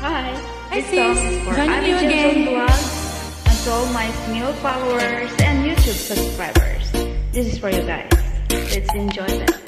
Hi, this Hi, song is for Joining you again. And to all my new followers and YouTube subscribers. This is for you guys. Let's enjoy them.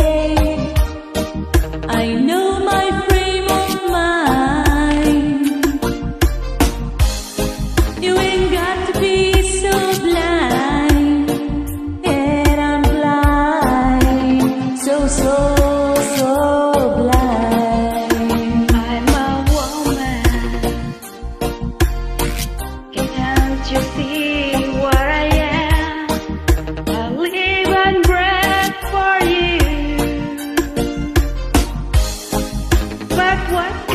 what?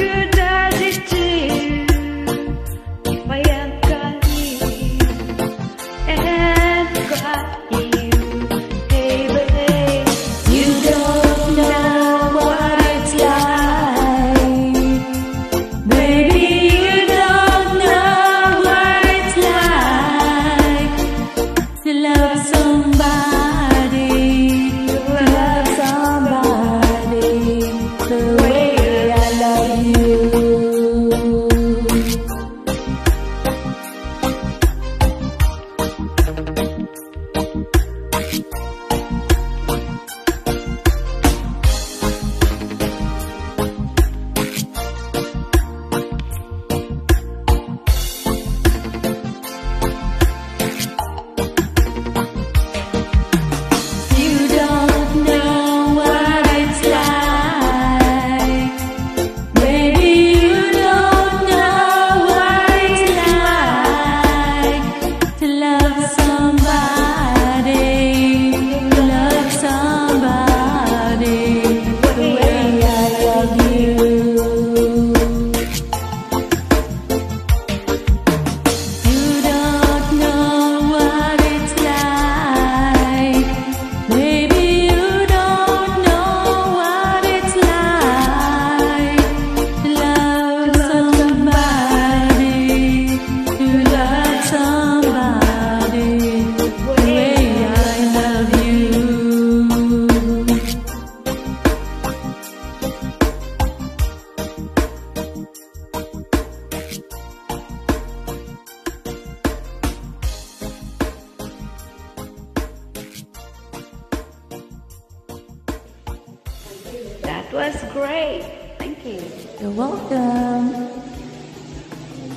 That was great. Thank you. You're welcome.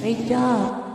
Great job.